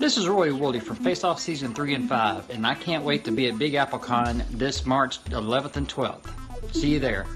This is Roy Wooley from Face Off Season 3 and 5, and I can't wait to be at Big Apple Con this March 11th and 12th. See you there.